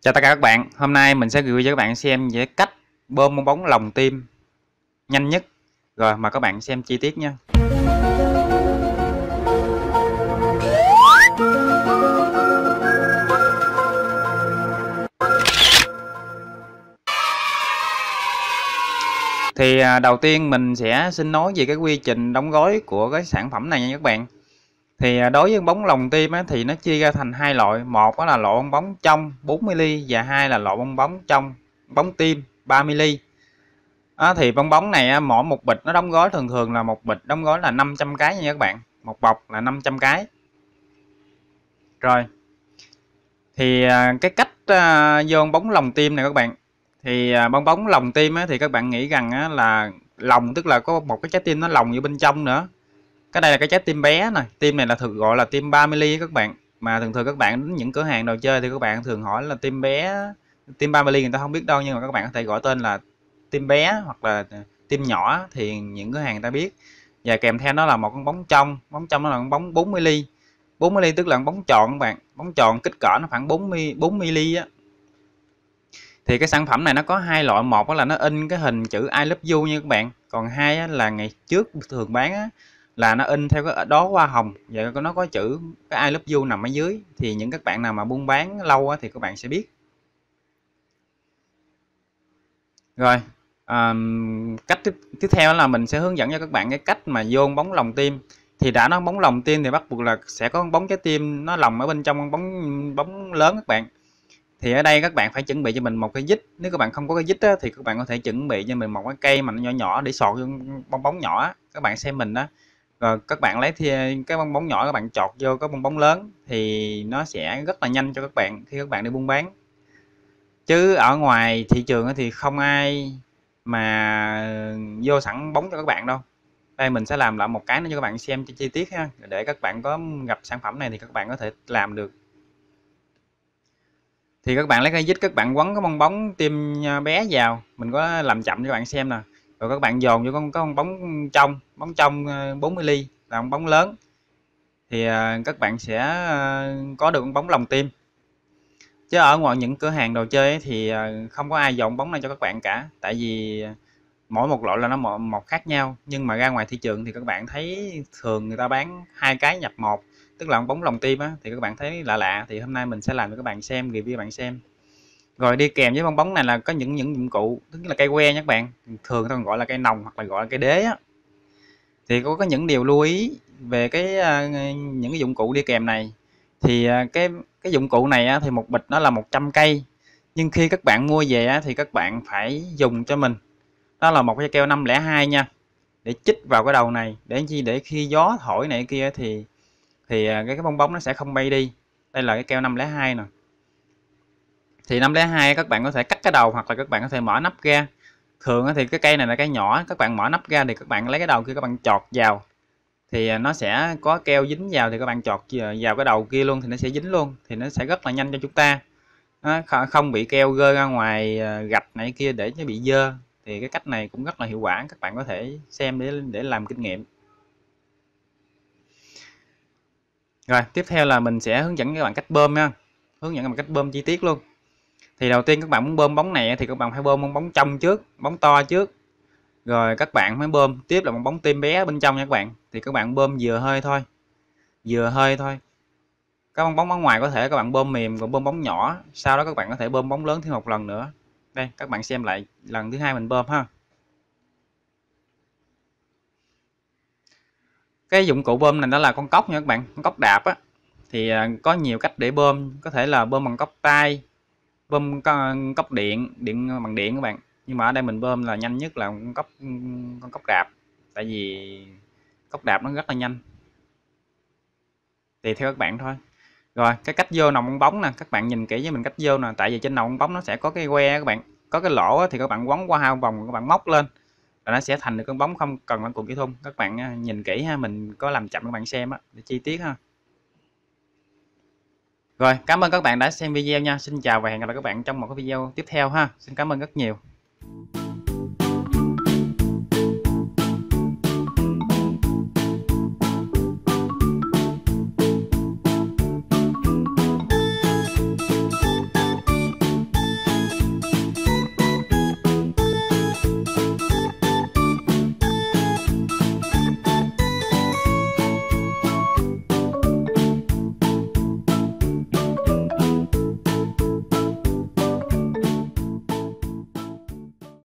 Chào tất cả các bạn, hôm nay mình sẽ gửi cho các bạn xem về cách bơm bong bóng lòng tim nhanh nhất. Rồi mà các bạn xem chi tiết nha. Thì à, đầu tiên mình sẽ xin nói về cái quy trình đóng gói của cái sản phẩm này nha các bạn thì à, đối với bóng lồng tim á, thì nó chia ra thành hai loại. Một đó là loại bong bóng trong 40 ly và hai là loại bong bóng trong bóng tim 30 ly à, thì bong bóng này á, mỗi một bịch nó đóng gói thường thường là một bịch đóng gói là 500 cái nha các bạn. Một bọc là 500 cái. Rồi. Thì à, cái cách à, vô bóng lồng tim này các bạn. Thì à, bong bóng lồng tim á, thì các bạn nghĩ rằng á, là lồng tức là có một cái trái tim nó lồng ở bên trong nữa cái đây là cái trái tim bé này. Tim này là thường gọi là tim 30 ly các bạn. Mà thường thường các bạn đến những cửa hàng đồ chơi thì các bạn thường hỏi là tim bé tim 30 ly người ta không biết đâu nhưng mà các bạn có thể gọi tên là tim bé hoặc là tim nhỏ thì những cửa hàng người ta biết. Và kèm theo nó là một con bóng trong. Bóng trong nó là con bóng 40 ly 40 ly tức là con bóng tròn các bạn. Bóng tròn kích cỡ nó khoảng 40 40 ly á. Thì cái sản phẩm này nó có hai loại. Một là nó in cái hình chữ I love you như các bạn. Còn hai là ngày trước thường bán á, là nó in theo cái đó hoa hồng. Và nó có chữ cái I love you nằm ở dưới. Thì những các bạn nào mà buôn bán lâu thì các bạn sẽ biết. Rồi um, cách tiếp, tiếp theo là mình sẽ hướng dẫn cho các bạn cái cách mà vô bóng lòng tim. Thì đã nói bóng lòng tim thì bắt buộc là sẽ có bóng trái tim nó lòng ở bên trong bóng bóng lớn các bạn. Thì ở đây các bạn phải chuẩn bị cho mình một cái dít nếu các bạn không có cái dít á, thì các bạn có thể chuẩn bị cho mình một cái cây mà nó nhỏ nhỏ để sọt vô bóng bóng nhỏ các bạn xem mình đó rồi các bạn lấy thì cái bong bóng nhỏ các bạn chọt vô cái bong bóng lớn thì nó sẽ rất là nhanh cho các bạn khi các bạn đi buôn bán chứ ở ngoài thị trường thì không ai mà vô sẵn bóng cho các bạn đâu đây mình sẽ làm lại một cái nữa cho các bạn xem chi tiết ha để các bạn có gặp sản phẩm này thì các bạn có thể làm được thì các bạn lấy cái dít các bạn quấn cái bong bóng tim bé vào mình có làm chậm cho các bạn xem nè rồi các bạn dồn vô con có con bóng trong bóng trong ờ, 40 ly là con bóng lớn. Thì ờ, các bạn sẽ ờ, có được con bóng lòng tim. Chứ ở ngoài những cửa hàng đồ chơi ấy, thì không có ai dọn bóng này cho các bạn cả. Tại vì mỗi một loại là nó một, một khác nhau. Nhưng mà ra ngoài thị trường thì các bạn thấy thường người ta bán hai cái nhập một tức là bóng lòng tim á thì các bạn thấy lạ lạ. Thì hôm nay mình sẽ làm cho các bạn xem review bạn xem rồi đi kèm với bong bóng này là có những những dụng cụ tức là cây que nhé các bạn. Thường ta gọi là cây nòng hoặc là gọi là cây đế á. Thì có có những điều lưu ý về cái à, những cái dụng cụ đi kèm này. Thì à, cái cái dụng cụ này á, thì một bịch nó là 100 cây. Nhưng khi các bạn mua về á, thì các bạn phải dùng cho mình. Đó là một cái keo 502 nha. Để chích vào cái đầu này để chi để khi gió thổi này kia thì thì à, cái cái bong bóng nó sẽ không bay đi. Đây là cái keo 502 nè thì 502 các bạn có thể cắt cái đầu hoặc là các bạn có thể mở nắp ra thường thì cái cây này là cây nhỏ, các bạn mở nắp ra thì các bạn lấy cái đầu kia các bạn chọt vào. Thì à, nó sẽ có keo dính vào thì các bạn chọt à, vào cái đầu kia luôn thì nó sẽ dính luôn, thì nó sẽ rất là nhanh cho chúng ta. Nó không bị keo rơi ra ngoài à, gạch này kia để nó bị dơ. Thì cái cách này cũng rất là hiệu quả, các bạn có thể xem để để làm kinh nghiệm. Rồi, tiếp theo là mình sẽ hướng dẫn các bạn cách bơm nha. Hướng dẫn các bạn cách bơm chi tiết luôn thì đầu tiên các bạn muốn bơm bóng này thì các bạn phải bơm bóng trong trước, bóng to trước. Rồi các bạn mới bơm tiếp là một bóng tim bé bên trong nha các bạn. Thì các bạn bơm vừa hơi thôi, vừa hơi thôi. Các bóng bóng ở ngoài có thể các bạn bơm mềm, còn bơm bóng nhỏ, sau đó các bạn có thể bơm bóng lớn thêm một lần nữa. Đây, các bạn xem lại lần thứ hai mình bơm ha. Cái dụng cụ bơm này đó là con cốc nha các bạn, con cốc đạp á. Thì à, có nhiều cách để bơm, có thể là bơm bằng cốc tay bơm cấp điện điện, bằng điện các bạn. Nhưng mà ở đây mình bơm là nhanh nhất là con cốc con cốc đạp. Tại vì cốc đạp nó rất là nhanh. Tùy theo các bạn thôi. Rồi, cái cách vô nòng bóng nè. Các bạn nhìn kỹ với mình cách vô nè. Tại vì trên nòng bóng nó sẽ có cái que các bạn. Có cái lỗ thì các bạn quấn qua hai vòng, các bạn móc lên. Là nó sẽ thành được con bóng không cần phải cuộn kỹ thun. Các bạn à, nhìn kỹ ha, mình có làm chậm các bạn xem á, để chi tiết ha rồi, cảm ơn các bạn đã xem video nha. Xin chào và hẹn gặp lại các bạn trong một cái video tiếp theo ha. Xin cảm ơn rất nhiều.